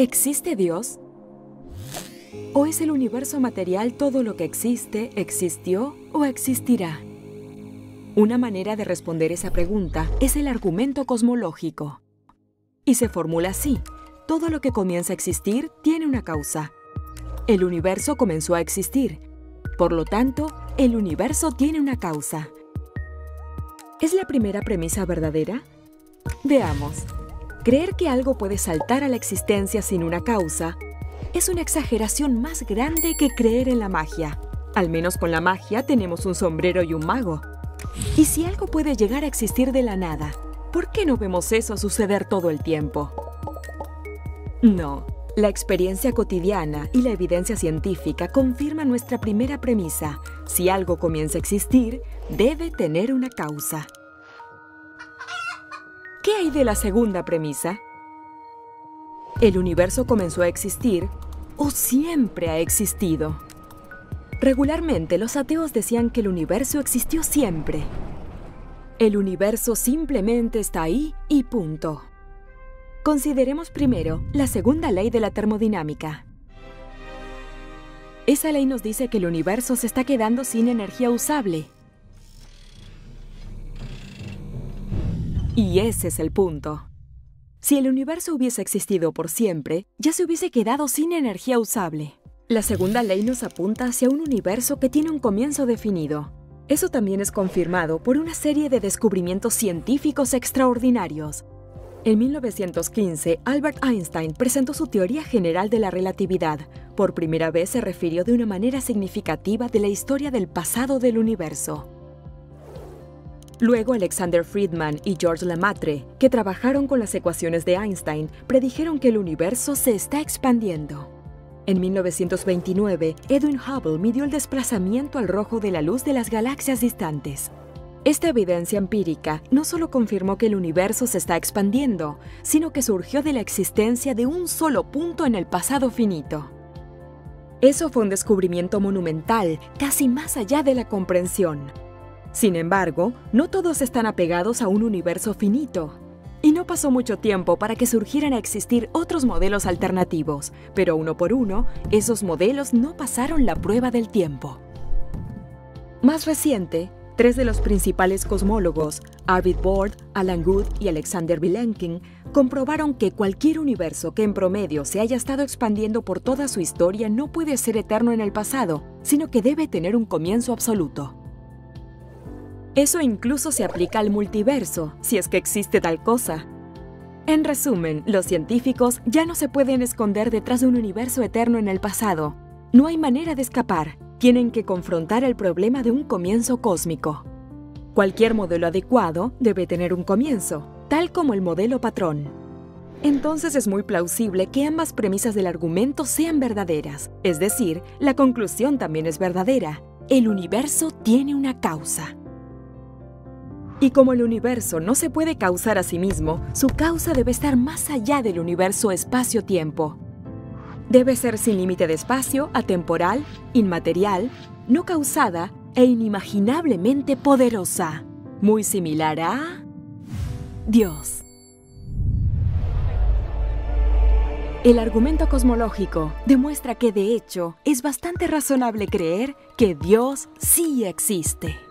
¿Existe Dios? ¿O es el universo material todo lo que existe, existió o existirá? Una manera de responder esa pregunta es el argumento cosmológico. Y se formula así. Todo lo que comienza a existir tiene una causa. El universo comenzó a existir. Por lo tanto, el universo tiene una causa. ¿Es la primera premisa verdadera? Veamos. Creer que algo puede saltar a la existencia sin una causa es una exageración más grande que creer en la magia. Al menos con la magia tenemos un sombrero y un mago. Y si algo puede llegar a existir de la nada, ¿por qué no vemos eso suceder todo el tiempo? No, la experiencia cotidiana y la evidencia científica confirman nuestra primera premisa. Si algo comienza a existir, debe tener una causa. ¿Qué hay de la segunda premisa? ¿El universo comenzó a existir o siempre ha existido? Regularmente los ateos decían que el universo existió siempre. El universo simplemente está ahí y punto. Consideremos primero la segunda ley de la termodinámica. Esa ley nos dice que el universo se está quedando sin energía usable Y ese es el punto. Si el universo hubiese existido por siempre, ya se hubiese quedado sin energía usable. La segunda ley nos apunta hacia un universo que tiene un comienzo definido. Eso también es confirmado por una serie de descubrimientos científicos extraordinarios. En 1915, Albert Einstein presentó su teoría general de la relatividad. Por primera vez se refirió de una manera significativa de la historia del pasado del universo. Luego Alexander Friedman y George Lemaitre, que trabajaron con las ecuaciones de Einstein, predijeron que el universo se está expandiendo. En 1929, Edwin Hubble midió el desplazamiento al rojo de la luz de las galaxias distantes. Esta evidencia empírica no solo confirmó que el universo se está expandiendo, sino que surgió de la existencia de un solo punto en el pasado finito. Eso fue un descubrimiento monumental, casi más allá de la comprensión. Sin embargo, no todos están apegados a un universo finito. Y no pasó mucho tiempo para que surgieran a existir otros modelos alternativos, pero uno por uno, esos modelos no pasaron la prueba del tiempo. Más reciente, tres de los principales cosmólogos, Arvid Bord, Alan Good y Alexander Vilenkin, comprobaron que cualquier universo que en promedio se haya estado expandiendo por toda su historia no puede ser eterno en el pasado, sino que debe tener un comienzo absoluto. Eso incluso se aplica al multiverso, si es que existe tal cosa. En resumen, los científicos ya no se pueden esconder detrás de un universo eterno en el pasado. No hay manera de escapar, tienen que confrontar el problema de un comienzo cósmico. Cualquier modelo adecuado debe tener un comienzo, tal como el modelo patrón. Entonces es muy plausible que ambas premisas del argumento sean verdaderas, es decir, la conclusión también es verdadera. El universo tiene una causa. Y como el universo no se puede causar a sí mismo, su causa debe estar más allá del universo espacio-tiempo. Debe ser sin límite de espacio, atemporal, inmaterial, no causada e inimaginablemente poderosa, muy similar a Dios. El argumento cosmológico demuestra que de hecho es bastante razonable creer que Dios sí existe.